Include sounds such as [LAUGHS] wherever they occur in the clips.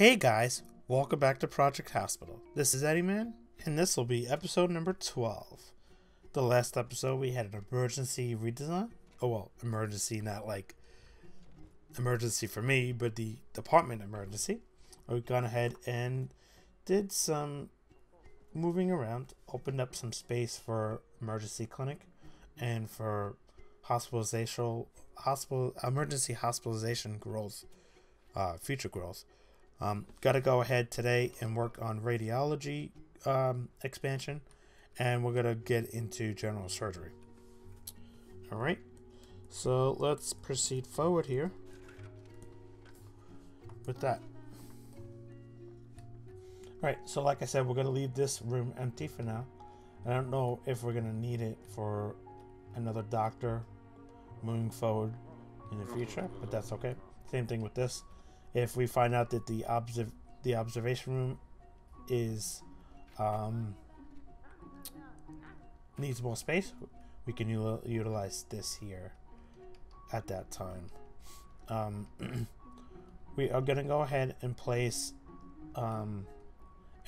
Hey guys, welcome back to Project Hospital. This is Eddie Man, and this will be episode number 12. The last episode we had an emergency redesign. Oh well, emergency, not like emergency for me, but the department emergency. We've gone ahead and did some moving around, opened up some space for emergency clinic and for hospitalization, hospital emergency hospitalization growth, uh, future growth. Um, Got to go ahead today and work on radiology um, expansion, and we're gonna get into general surgery. All right, so let's proceed forward here with that. All right, so like I said, we're gonna leave this room empty for now. I don't know if we're gonna need it for another doctor moving forward in the future, but that's okay. Same thing with this. If we find out that the observ- the observation room is um, needs more space, we can u- utilize this here at that time. Um, [CLEARS THROAT] we are gonna go ahead and place um,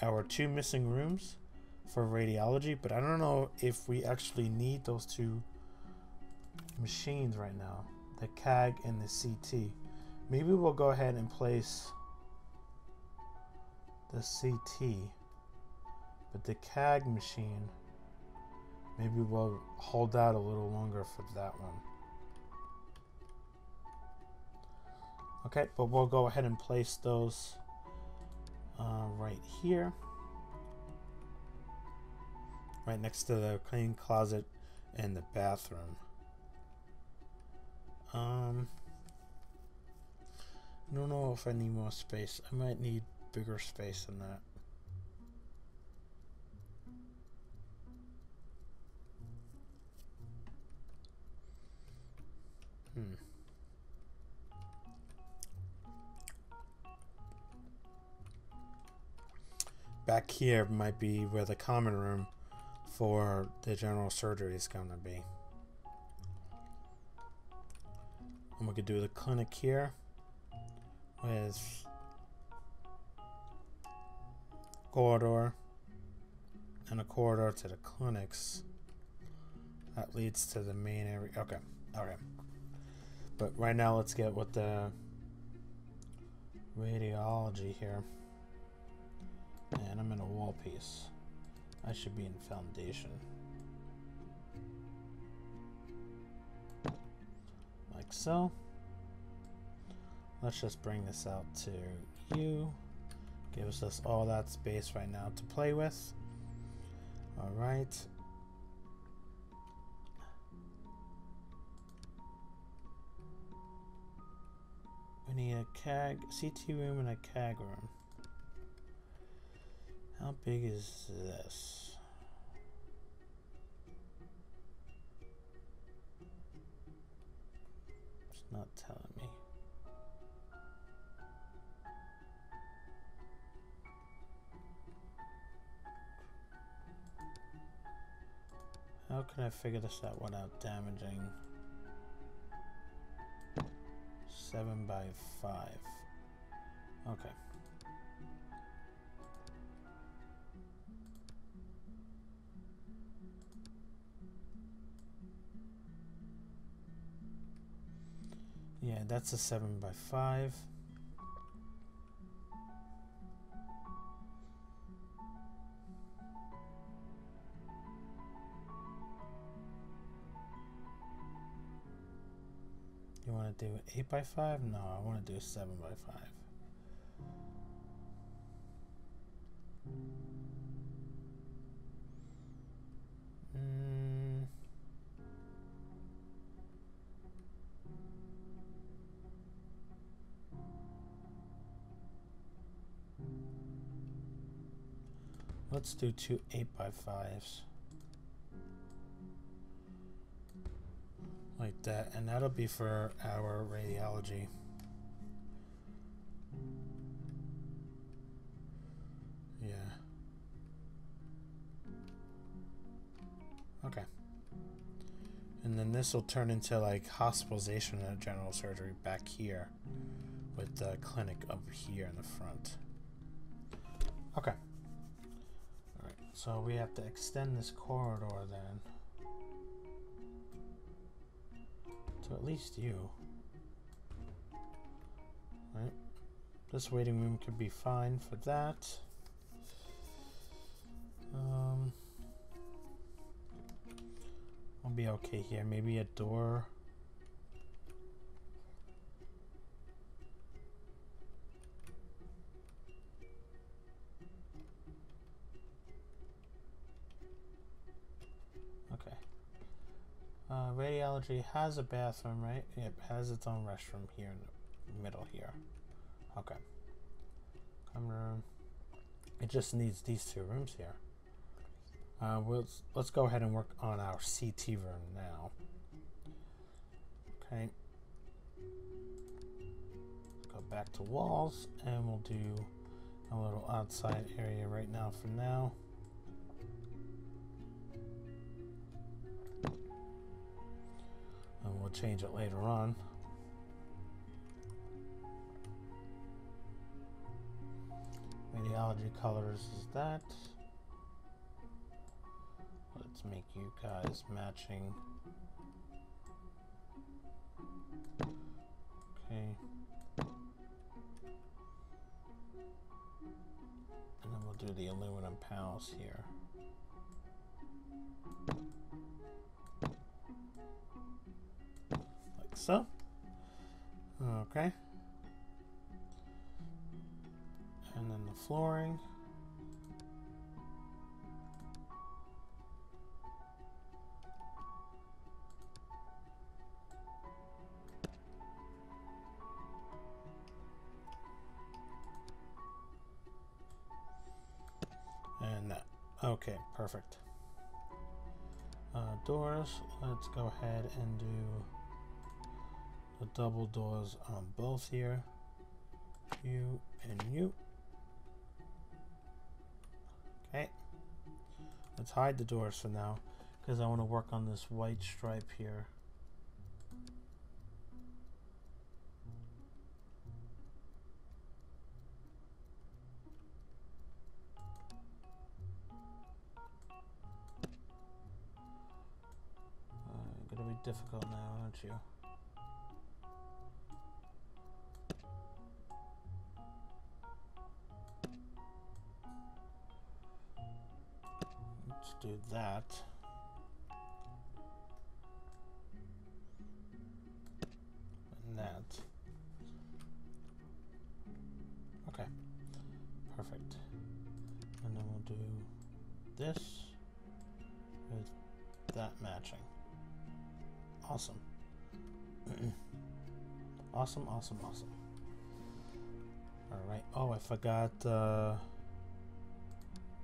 our two missing rooms for radiology, but I don't know if we actually need those two machines right now the CAG and the CT. Maybe we'll go ahead and place the CT, but the CAG machine, maybe we'll hold out a little longer for that one. Okay, but we'll go ahead and place those uh, right here, right next to the clean closet and the bathroom. Um, I don't know if I need more space. I might need bigger space than that. Hmm. Back here might be where the common room for the general surgery is going to be. And we could do the clinic here with corridor and a corridor to the clinics. That leads to the main area. Okay, okay. But right now, let's get with the radiology here. And I'm in a wall piece. I should be in foundation. Like so. Let's just bring this out to you. Gives us all that space right now to play with. Alright. We need a CAG, CT room and a CAG room. How big is this? It's not telling can I figure this out without damaging? 7 by 5. Okay. Yeah, that's a 7 by 5. Do 8 by 5? No, I want to do 7 by 5. Mm. Let's do two 8 by 5s. Like that, and that'll be for our radiology. Yeah. Okay. And then this will turn into like hospitalization and general surgery back here with the clinic up here in the front. Okay. Alright, so we have to extend this corridor then. To at least you. Right? This waiting room could be fine for that. Um, I'll be okay here. Maybe a door. Radiology has a bathroom, right? It has its own restroom here in the middle here. Okay. Common room. It just needs these two rooms here. Uh, we'll, let's go ahead and work on our CT room now. Okay. Go back to walls and we'll do a little outside area right now for now. Change it later on. Radiology colors is that. Let's make you guys matching. Okay. And then we'll do the aluminum panels here. So. Okay. And then the flooring. And that. Okay, perfect. Uh, doors, let's go ahead and do the double doors on both here. You and you. Okay. Let's hide the doors for now because I want to work on this white stripe here. Uh, gonna be difficult now, aren't you? Do that. And that. Okay. Perfect. And then we'll do this with that matching. Awesome. [CLEARS THROAT] awesome, awesome, awesome. Alright. Oh, I forgot uh,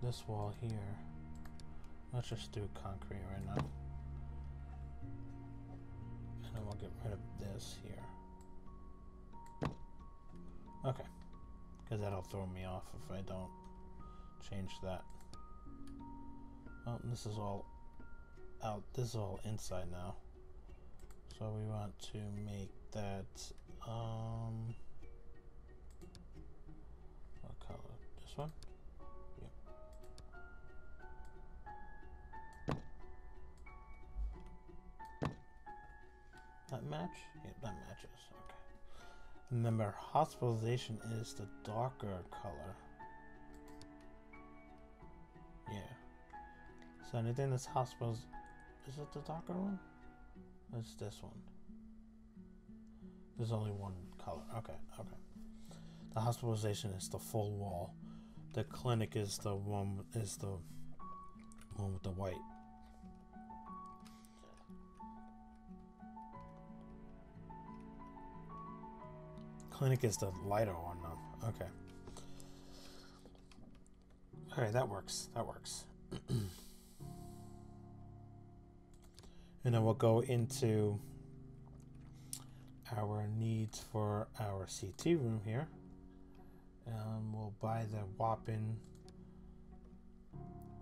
this wall here. Let's just do concrete right now. And then we'll get rid of this here. Okay. Because that'll throw me off if I don't change that. Oh, this is all out. This is all inside now. So we want to make that, um, what color? This one? Match? Yeah, that matches. Okay. Remember, hospitalization is the darker color. Yeah. So anything that's hospital is it the darker one? It's this one. There's only one color. Okay, okay. The hospitalization is the full wall. The clinic is the one is the one with the white. Clinic is the lighter one now. Okay. Alright, that works. That works. [CLEARS THROAT] and then we'll go into our needs for our CT room here. And we'll buy the whopping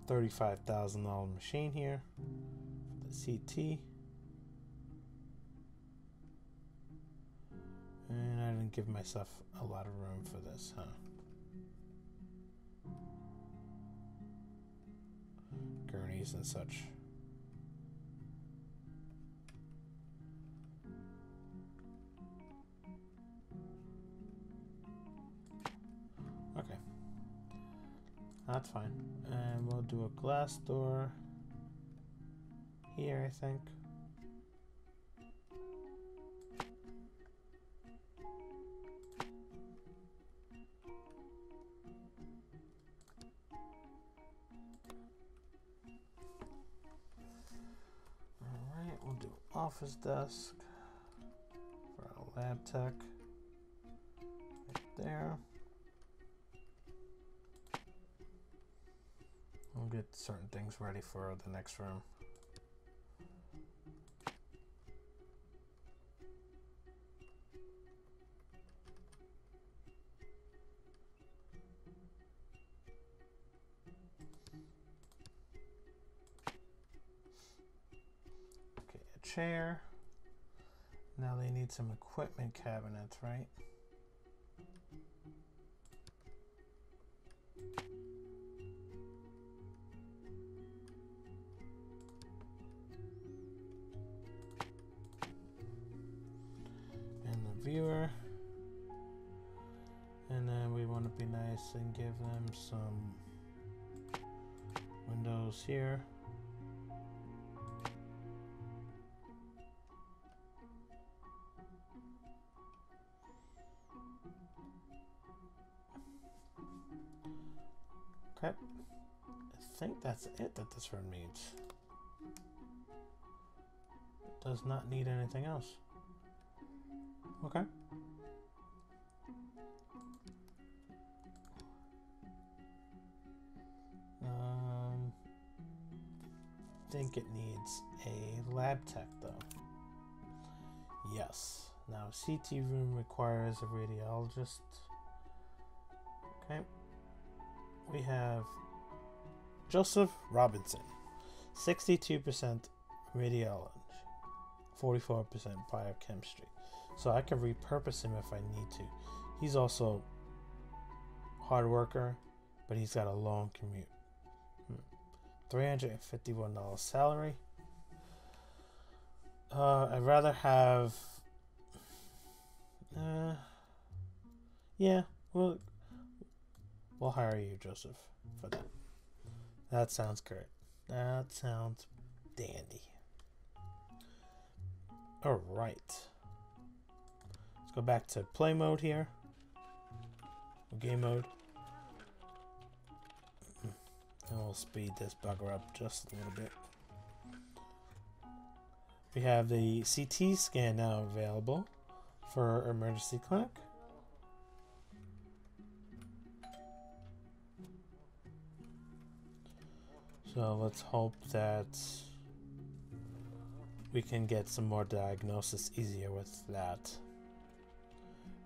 $35,000 machine here the CT. And I didn't give myself a lot of room for this, huh? Gurneys and such. Okay. That's fine. And we'll do a glass door here, I think. Office desk for our lab tech. Right there. We'll get certain things ready for the next room. Some equipment cabinets, right? And the viewer. And then we want to be nice and give them some windows here. That's it that this room needs. Does not need anything else. Okay. Um, think it needs a lab tech though. Yes. Now CT room requires a radiologist. Okay. We have Joseph Robinson, 62% radiology, 44% biochemistry. So I can repurpose him if I need to. He's also hard worker, but he's got a long commute. Hmm. $351 salary. Uh, I'd rather have. Uh, yeah, we'll we'll hire you, Joseph, for that. That sounds great. That sounds dandy. All right. Let's go back to play mode here. Game mode. Hmm. And we'll speed this bugger up just a little bit. We have the CT scan now available for emergency clinic. So let's hope that we can get some more diagnosis easier with that.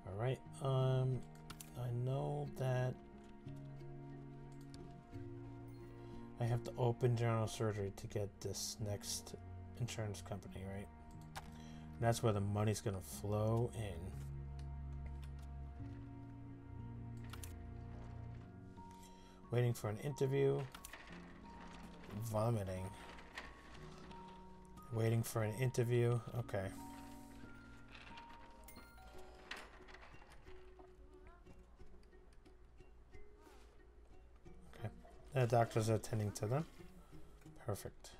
Alright, um, I know that I have to open general surgery to get this next insurance company, right? And that's where the money's gonna flow in. Waiting for an interview. Vomiting. Waiting for an interview. Okay. Okay. The doctors are attending to them. Perfect.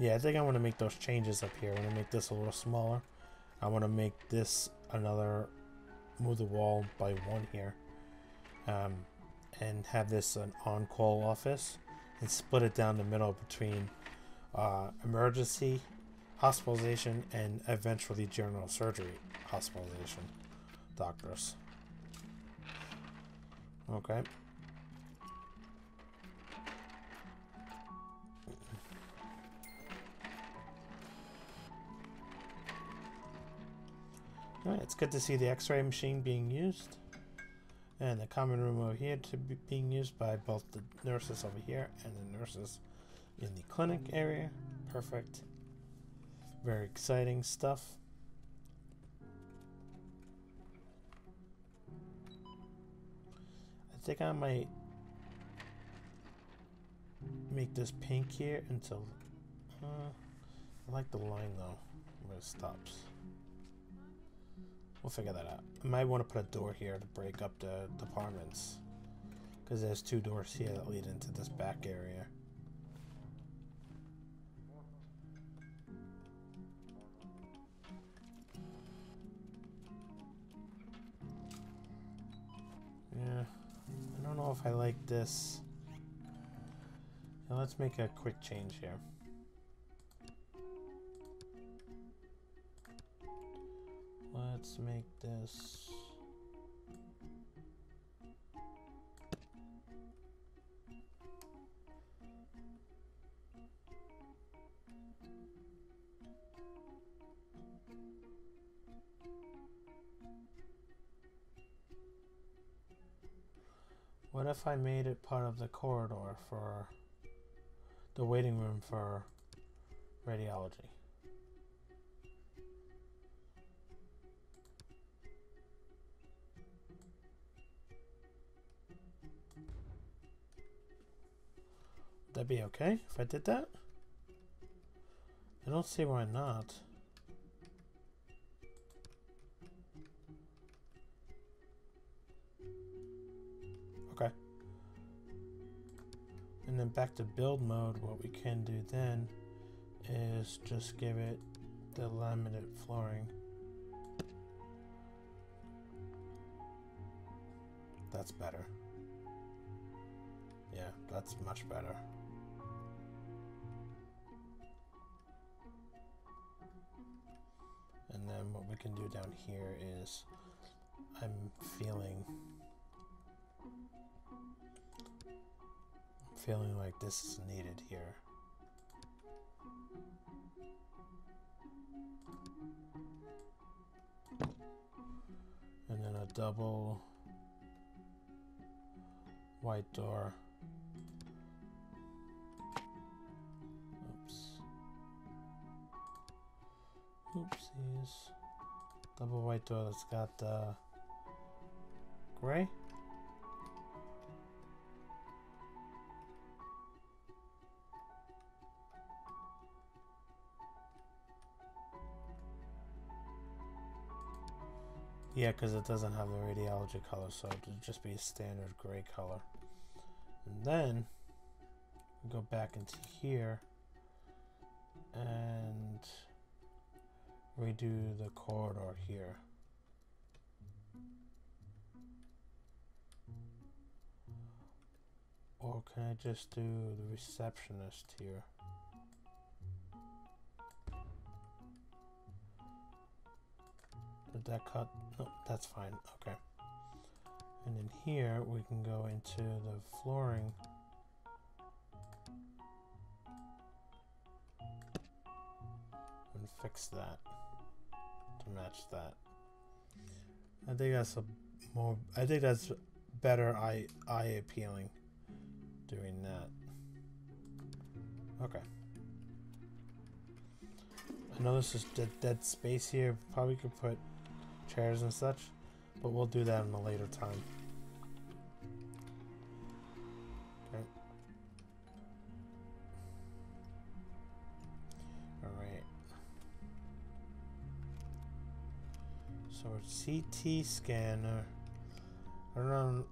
Yeah, I think I want to make those changes up here. I want to make this a little smaller. I want to make this another, move the wall by one here. Um, and have this an on-call office and split it down the middle between uh, emergency hospitalization and eventually general surgery hospitalization doctors. Okay. It's good to see the x-ray machine being used. And the common room over here to be being used by both the nurses over here and the nurses in the clinic area. Perfect. Very exciting stuff. I think I might make this pink here until... Uh, I like the line though, where it stops. We'll figure that out. I might want to put a door here to break up the departments. Because there's two doors here that lead into this back area. Yeah, I don't know if I like this. Now let's make a quick change here. Let's make this What if I made it part of the corridor for the waiting room for radiology? Be okay if I did that? I don't see why not. Okay. And then back to build mode, what we can do then is just give it the laminate flooring. That's better. Yeah, that's much better. And then what we can do down here is I'm feeling feeling like this is needed here. And then a double white door. Oopsies. Double white door that's got uh, gray. Yeah, because it doesn't have the radiology color, so it would just be a standard gray color. And then go back into here and redo the corridor here. Or can I just do the receptionist here? Did that cut? No, that's fine. Okay. And in here, we can go into the flooring. And fix that match that. I think that's a more, I think that's better eye, eye appealing doing that. Okay. I know this is dead, dead space here. Probably could put chairs and such, but we'll do that in a later time. So CT scanner. I don't know.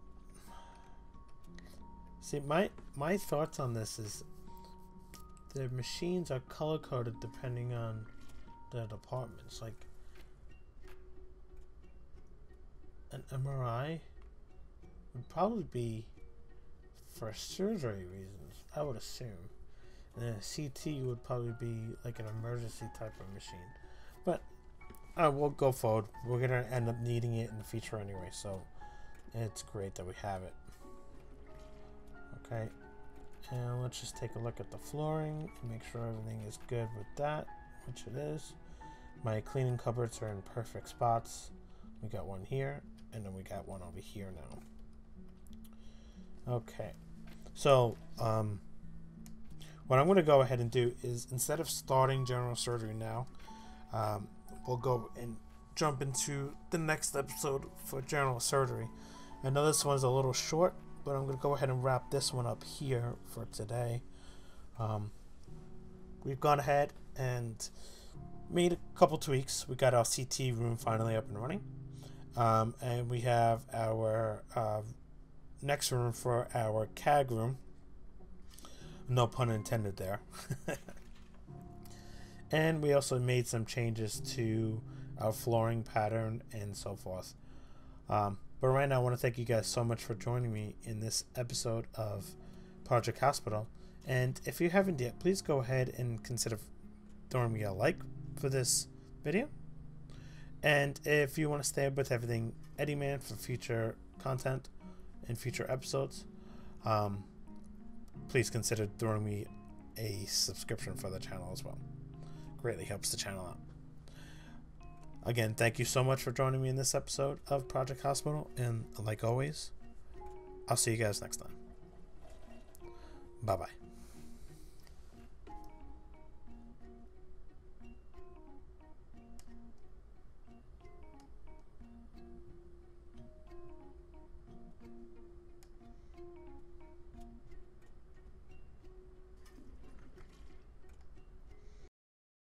See, my my thoughts on this is the machines are color coded depending on the departments. Like an MRI would probably be for surgery reasons, I would assume. And then a CT would probably be like an emergency type of machine. Uh, we'll go forward. We're going to end up needing it in the future anyway, so it's great that we have it. Okay, and let's just take a look at the flooring, make sure everything is good with that, which it is. My cleaning cupboards are in perfect spots. We got one here, and then we got one over here now. Okay, so um, what I'm going to go ahead and do is instead of starting general surgery now, um, we'll go and jump into the next episode for general surgery. I know this one's a little short, but I'm going to go ahead and wrap this one up here for today. Um, we've gone ahead and made a couple tweaks. We got our CT room finally up and running. Um, and we have our uh, next room for our CAG room. No pun intended there. [LAUGHS] and we also made some changes to our flooring pattern and so forth. Um, but right now, I want to thank you guys so much for joining me in this episode of Project Hospital. And if you haven't yet, please go ahead and consider throwing me a like for this video. And if you want to stay up with everything Eddie Man for future content and future episodes, um, please consider throwing me a subscription for the channel as well. Greatly helps the channel out. Again, thank you so much for joining me in this episode of Project Hospital. And like always, I'll see you guys next time. Bye bye.